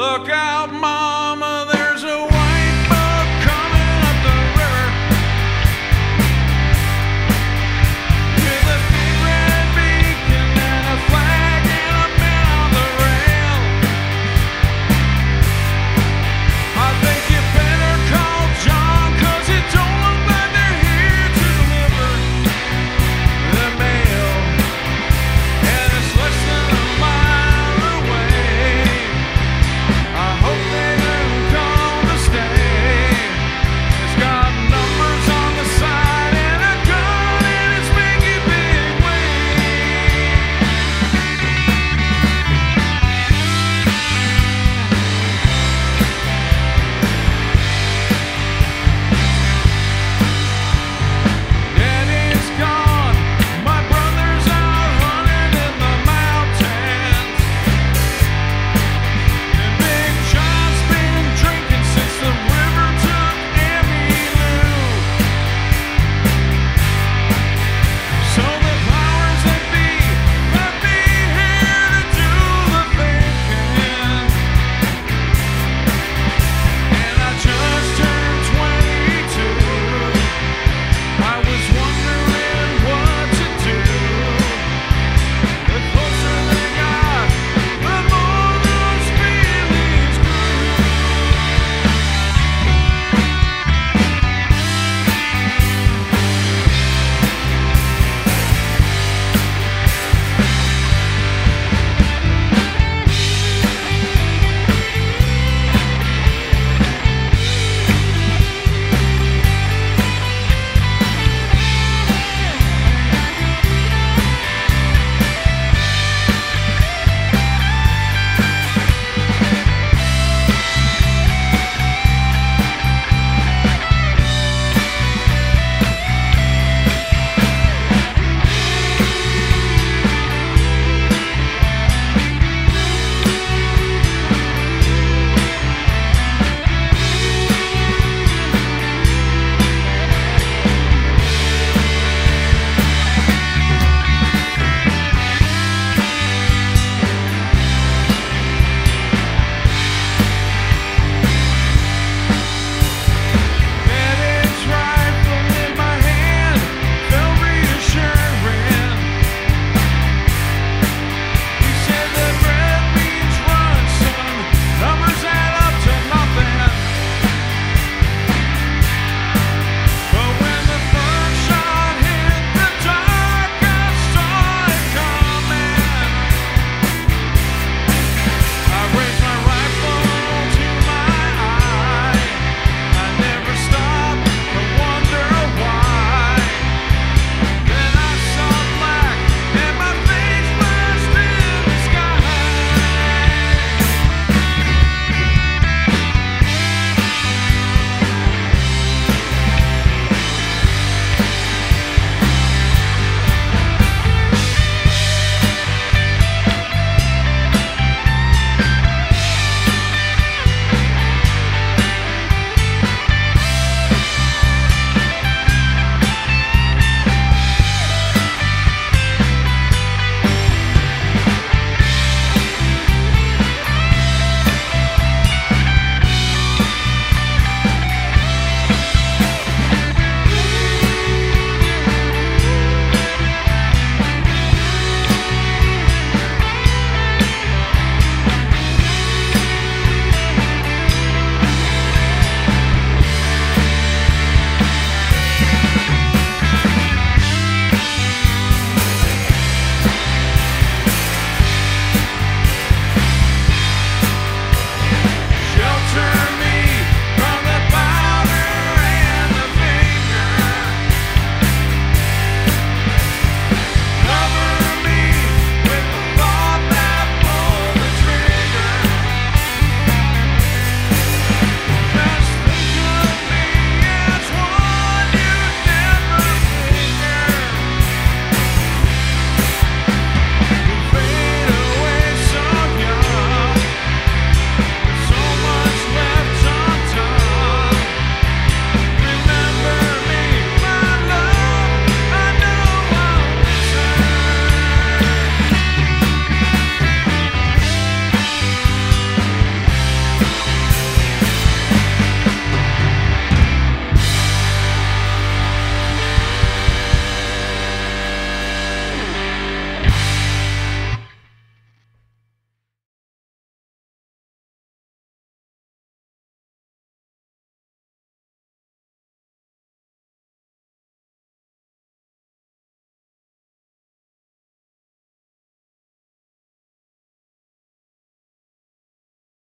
Look out, Mom!